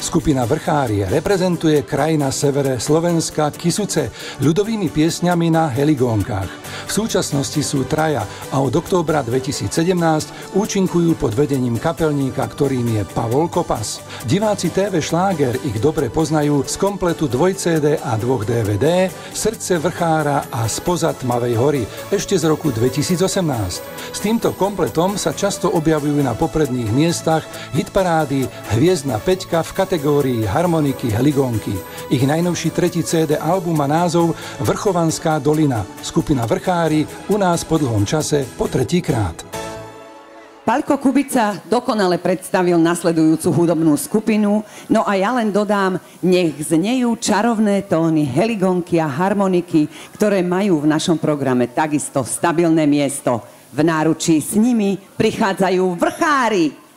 Skupina Vrchári reprezentuje krajina severe Slovenska Kisuce ľudovými piesňami na heligónkach. V súčasnosti sú traja a od októbra 2017 účinkujú pod vedením kapelníka, ktorým je Pavol Kopas. Diváci TV Šláger ich dobre poznajú z kompletu 2 CD a 2 DVD Srdce Vrchára a Spoza Tmavej hory ešte z roku 2018. S týmto kompletom sa často objavujú na popredných miestach hitparády Hviezdna Peťka v kategórii harmoniky heligónky. Ich najnovší tretí CD album má názov Vrchovanská dolina. Skupina Vrchári u nás po dlhom čase po tretíkrát. Palko Kubica dokonale predstavil nasledujúcu hudobnú skupinu, no a ja len dodám, nech znejú čarovné tóny heligonky a harmoniky, ktoré majú v našom programe takisto stabilné miesto. V náručí s nimi prichádzajú vrchári.